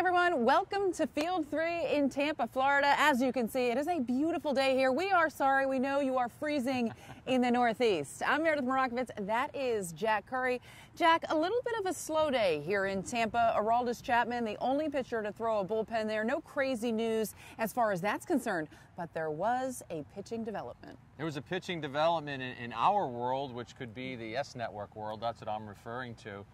everyone. Welcome to Field 3 in Tampa, Florida. As you can see, it is a beautiful day here. We are sorry. We know you are freezing in the Northeast. I'm Meredith Marakovits. That is Jack Curry. Jack, a little bit of a slow day here in Tampa. Aroldis Chapman, the only pitcher to throw a bullpen there. No crazy news as far as that's concerned, but there was a pitching development. There was a pitching development in, in our world, which could be the YES Network world. That's what I'm referring to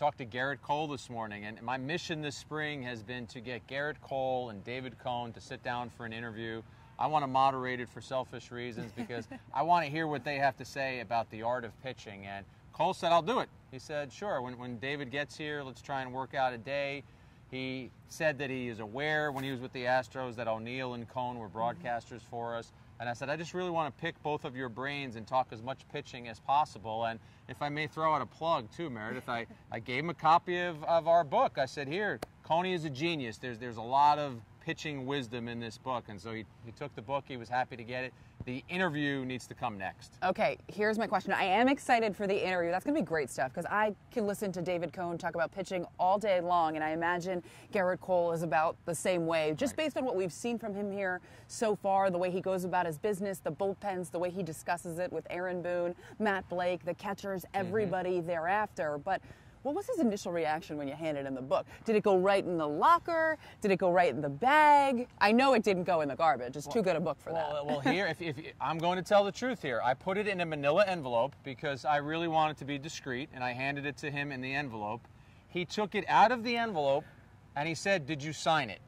talked to Gerrit Cole this morning, and my mission this spring has been to get Gerrit Cole and David Cone to sit down for an interview. I want to moderate it for selfish reasons because I want to hear what they have to say about the art of pitching. And Cole said, I'll do it. He said, sure, when, when David gets here, let's try and work out a day. He said that he is aware when he was with the Astros that O'Neill and Cone were broadcasters for us. And I said, I just really want to pick both of your brains and talk as much pitching as possible. And if I may throw out a plug too, Meredith, I, I gave him a copy of, of our book. I said, here, Coney is a genius. There's, there's a lot of pitching wisdom in this book. And so he, he took the book. He was happy to get it. The interview needs to come next. Okay, here's my question. I am excited for the interview. That's going to be great stuff because I can listen to David Cone talk about pitching all day long, and I imagine Gerrit Cole is about the same way, just right. based on what we've seen from him here so far, the way he goes about his business, the bullpens, the way he discusses it with Aaron Boone, Matt Blake, the catchers, mm-hmm. everybody mm-hmm. thereafter. But what was his initial reaction when you handed him the book? Did it go right in the locker? Did it go right in the bag? I know it didn't go in the garbage. It's well, too good a book for well, that. well, here, if, if, I'm going to tell the truth here. I put it in a manila envelope because I really wanted to be discreet, and I handed it to him in the envelope. He took it out of the envelope, and he said, "Did you sign it?"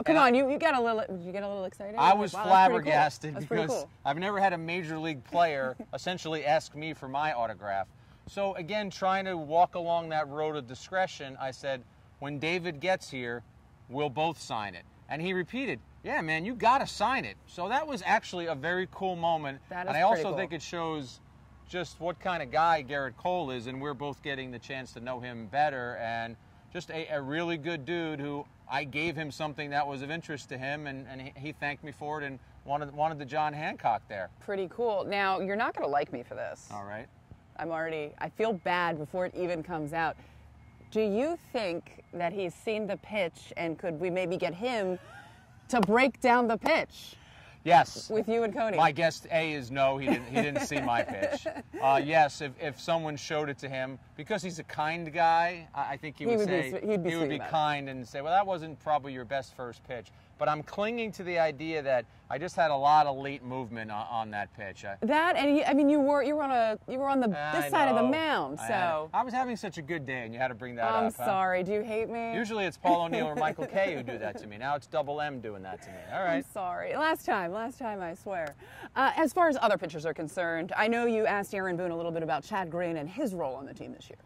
Oh, come and on, I, you, you got a little did you get a little excited. I was wow, flabbergasted cool. because cool. I've never had a major league player essentially ask me for my autograph. So again, trying to walk along that road of discretion, I said, when David gets here, we'll both sign it. And he repeated, yeah, man, you got to sign it. So that was actually a very cool moment. That is and I also cool. think it shows just what kind of guy Gerrit Cole is, and we're both getting the chance to know him better. And just a, a really good dude who I gave him something that was of interest to him, and, and he, he thanked me for it and wanted, wanted the John Hancock there. Pretty cool. Now, you're not going to like me for this. All right. I'm already, I feel bad before it even comes out. Do you think that he's seen the pitch and could we maybe get him to break down the pitch? Yes. With you and Cody. My guess A is no, he didn't, he didn't see my pitch. Uh, yes, if, if someone showed it to him, because he's a kind guy, I, think he would, he would say, be, he'd be, he would be kind and say, well, that wasn't probably your best first pitch but I'm clinging to the idea that I just had a lot of late movement on, on that pitch. I, that and I mean you were you were on a you were on the this side of the mound, so I, I, was having such a good day, and you had to bring that I'm up. I'm sorry. Huh? Do you hate me? Usually it's Paul O'Neill or Michael Kay who do that to me. Now it's Double M doing that to me. All right. I'm sorry. Last time, last time, I swear. Uh, as far as other pitchers are concerned, I know you asked Aaron Boone a little bit about Chad Green and his role on the team this year.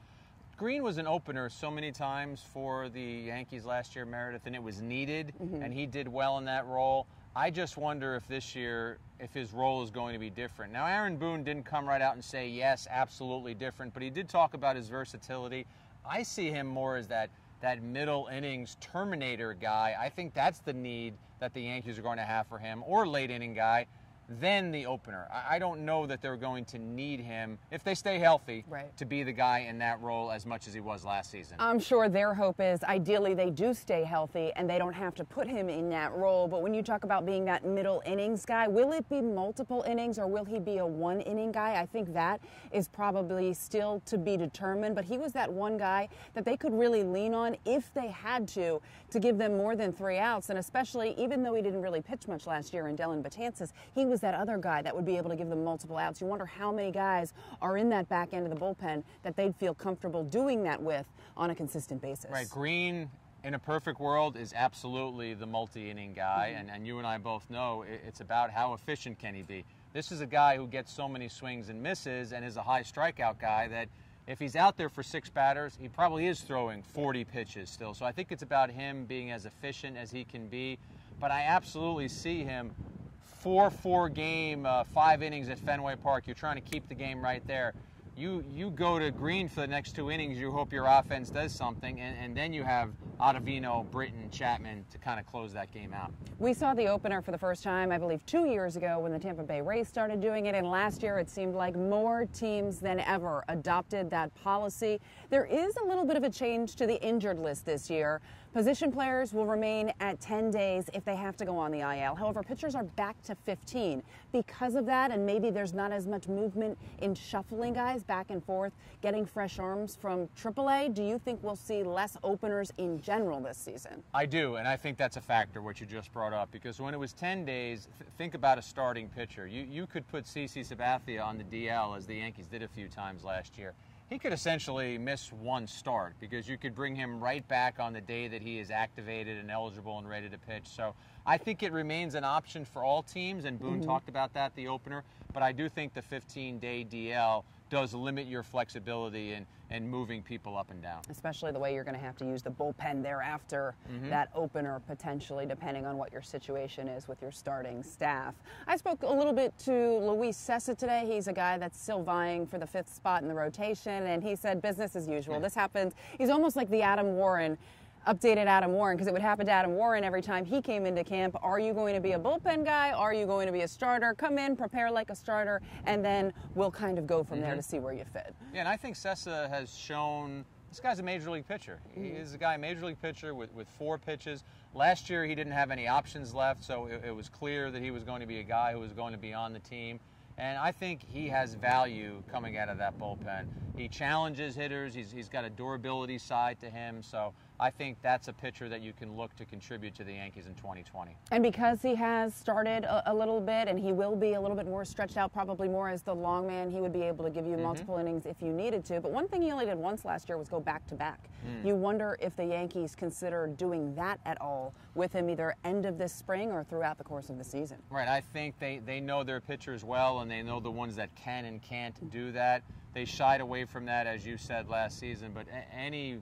Green was an opener so many times for the Yankees last year, Meredith, and it was needed, mm-hmm. and he did well in that role. I just wonder if this year, if his role is going to be different. Now, Aaron Boone didn't come right out and say, yes, absolutely different, but he did talk about his versatility. I see him more as that that middle innings terminator guy. I think that's the need that the Yankees are going to have for him, or late inning guy then the opener. I don't know that they're going to need him, if they stay healthy, right. to be the guy in that role as much as he was last season. I'm sure their hope is ideally they do stay healthy and they don't have to put him in that role. But when you talk about being that middle innings guy, will it be multiple innings or will he be a one inning guy? I think that is probably still to be determined. But he was that one guy that they could really lean on if they had to, to give them more than three outs. And especially, even though he didn't really pitch much last year in Dellin Betances, he was that other guy that would be able to give them multiple outs. You wonder how many guys are in that back end of the bullpen that they'd feel comfortable doing that with on a consistent basis. Right. Green in a perfect world is absolutely the multi-inning guy, mm-hmm. and, and you and I both know it's about how efficient can he be. This is a guy who gets so many swings and misses and is a high strikeout guy that if he's out there for six batters, he probably is throwing 40 pitches still. So I think it's about him being as efficient as he can be. But I absolutely see him four four game, uh, five innings at Fenway Park. You're trying to keep the game right there. you you go to Green for the next two innings. You hope your offense does something, and, and then you have Ottavino, Britton, Chapman to kind of close that game out. We saw the opener for the first time, I believe, two years ago when the Tampa Bay Rays started doing it, and last year it seemed like more teams than ever adopted that policy. There is a little bit of a change to the injured list this year. Position players will remain at 10 days if they have to go on the IL. However, pitchers are back to 15. Because of that, and maybe there's not as much movement in shuffling guys back and forth, getting fresh arms from AAA, do you think we'll see less openers in general this season? I do, and I think that's a factor, what you just brought up, because when it was 10 days, th- think about a starting pitcher. You, you could put CC Sabathia on the DL, as the Yankees did a few times last year he could essentially miss one start because you could bring him right back on the day that he is activated and eligible and ready to pitch. So I think it remains an option for all teams, and Boone mm-hmm. talked about that the opener. But I do think the 15-day DL does limit your flexibility and and moving people up and down. Especially the way you're going to have to use the bullpen thereafter mm-hmm. that opener potentially, depending on what your situation is with your starting staff. I spoke a little bit to Luis Cessa today. He's a guy that's still vying for the fifth spot in the rotation, and he said business as usual. Yeah. This happens. He's almost like the Adam Warren updated Adam Warren because it would happen to Adam Warren every time he came into camp. Are you going to be a bullpen guy? Are you going to be a starter? Come in, prepare like a starter, and then we'll kind of go from mm-hmm. there to see where you fit. Yeah, and I think Cessa has shown this guy's a major league pitcher. Mm-hmm. He's a guy, a major league pitcher with, with four pitches. Last year, he didn't have any options left, so it, it was clear that he was going to be a guy who was going to be on the team. And I think he has value coming out of that bullpen. He challenges hitters. He's, he's got a durability side to him. So I think that's a pitcher that you can look to contribute to the Yankees in 2020. And because he has started a, a, little bit and he will be a little bit more stretched out, probably more as the long man, he would be able to give you mm-hmm. multiple innings if you needed to. But one thing he only did once last year was go back to back. Mm. You wonder if the Yankees consider doing that at all with him either end of this spring or throughout the course of the season. Right. I think they, they know their pitchers well and they know the ones that can and can't do that. They shied away from that, as you said last season, but any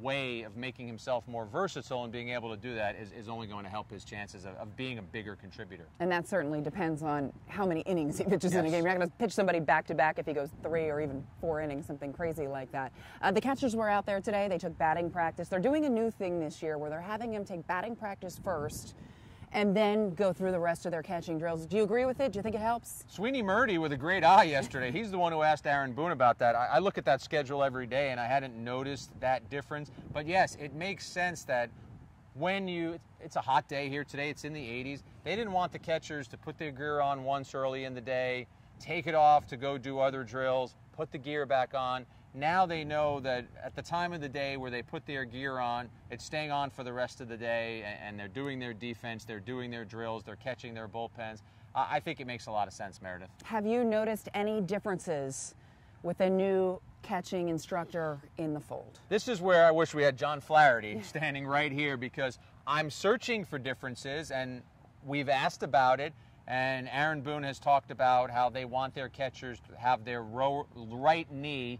way of making himself more versatile and being able to do that is, is only going to help his chances of, of, being a bigger contributor. And that certainly depends on how many innings he pitches yes. in a game. You're not going to pitch somebody back to back if he goes three or even four innings, something crazy like that. Uh, the catchers were out there today. They took batting practice. They're doing a new thing this year where they're having him take batting practice first and then go through the rest of their catching drills. Do you agree with it? Do you think it helps? Sweeney Murti with a great eye yesterday. He's the one who asked Aaron Boone about that. I, I, look at that schedule every day and I hadn't noticed that difference. But yes, it makes sense that when you, it's a hot day here today, it's in the 80s. They didn't want the catchers to put their gear on once early in the day, take it off to go do other drills, put the gear back on now they know that at the time of the day where they put their gear on, it's staying on for the rest of the day, and they're doing their defense, they're doing their drills, they're catching their bullpens. I think it makes a lot of sense, Meredith. Have you noticed any differences with a new catching instructor in the fold? This is where I wish we had John Flaherty standing right here because I'm searching for differences, and we've asked about it. And Aaron Boone has talked about how they want their catchers to have their right knee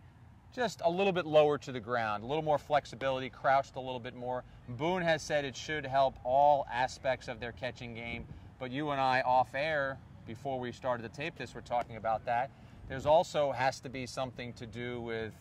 just a little bit lower to the ground, a little more flexibility, crouched a little bit more. Boone has said it should help all aspects of their catching game, but you and I off air before we started to tape this, we're talking about that. There's also has to be something to do with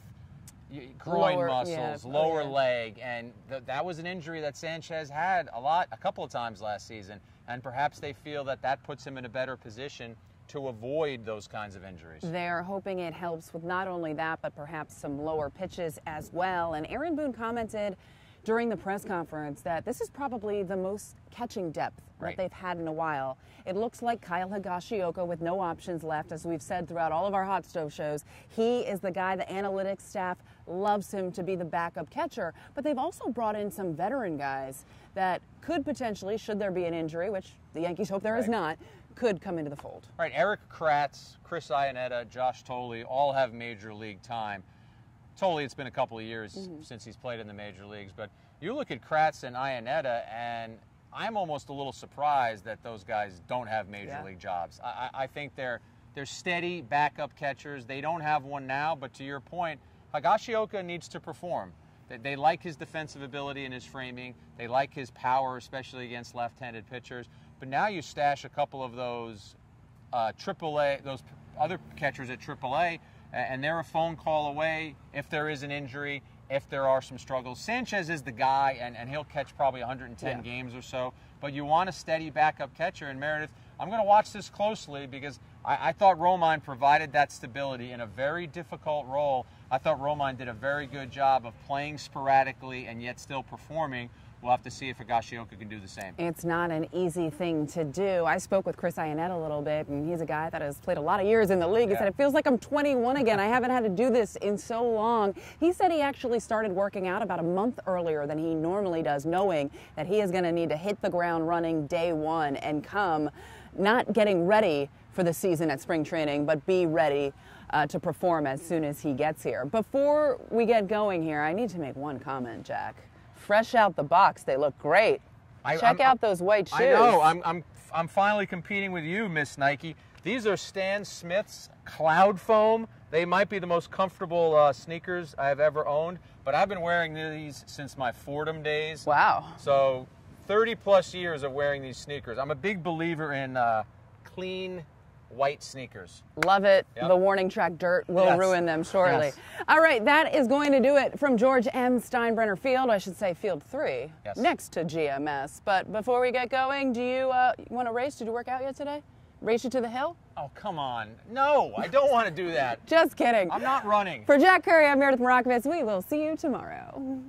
groin lower, muscles, yeah, lower oh, yeah. leg, and th- that was an injury that Sanchez had a lot, a couple of times last season, and perhaps they feel that that puts him in a better position to avoid those kinds of injuries. They're hoping it helps with not only that, but perhaps some lower pitches as well. And Aaron Boone commented during the press conference that this is probably the most catching depth right. that they've had in a while. It looks like Kyle Higashioka with no options left, as we've said throughout all of our hot stove shows. He is the guy the analytics staff loves him to be the backup catcher, but they've also brought in some veteran guys that could potentially, should there be an injury, which the Yankees hope there right. is not, could come into the fold. Right. Erik Kratz, Chris Iannetta, Josh Thole all have major league time. Thole, it's been a couple of years mm-hmm. since he's played in the major leagues, but you look at Kratz and Iannetta, and I'm almost a little surprised that those guys don't have major yeah. league jobs. I, I think they're they're steady backup catchers. They don't have one now, but to your point, Higashioka needs to perform. They, they like his defensive ability and his framing. They like his power, especially against left-handed pitchers. But now you stash a couple of those uh, AAA, those other catchers at AAA, and they're a phone call away if there is an injury, if there are some struggles. Sanchez is the guy, and, and he'll catch probably 110 Yeah. games or so. But you want a steady backup catcher, and Meredith, I'm going to watch this closely because I, I thought Romine provided that stability in a very difficult role. I thought Romine did a very good job of playing sporadically and yet still performing. We'll have to see if Higashioka can do the same. It's not an easy thing to do. I spoke with Chris Iannetta a little bit, and he's a guy that has played a lot of years in the league. He said, It feels like I'm 21 again. I haven't had to do this in so long. He said he actually started working out about a month earlier than he normally does, knowing that he is going to need to hit the ground running day one and come not getting ready for the season at spring training, but be ready. Uh, to perform as soon as he gets here. Before we get going here, I need to make one comment, Jack. Fresh out the box, they look great. I- Check I'm- out those white shoes. I know. I'm, I'm, I'm finally competing with you, Miss Nike. These are Stan Smith's Cloud Foam. They might be the most comfortable uh, sneakers I've ever owned, but I've been wearing these since my Fordham days. wow. So, 30 plus years of wearing these sneakers. I'm a big believer in uh, clean white sneakers. Love it. Yep. The warning track dirt will Yes. ruin them shortly. Yes. All right, that is going to do it from George M. Steinbrenner Field. I should say Field 3, Yes. next to GMS. But before we get going, do you uh, want to race? Did you work out yet today? Race you to the hill? Oh, come on. No, I don't want to do that. Just kidding. I'm not running. For Jack Curry, I'm Meredith Marakovits. We will see you tomorrow.